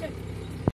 Check.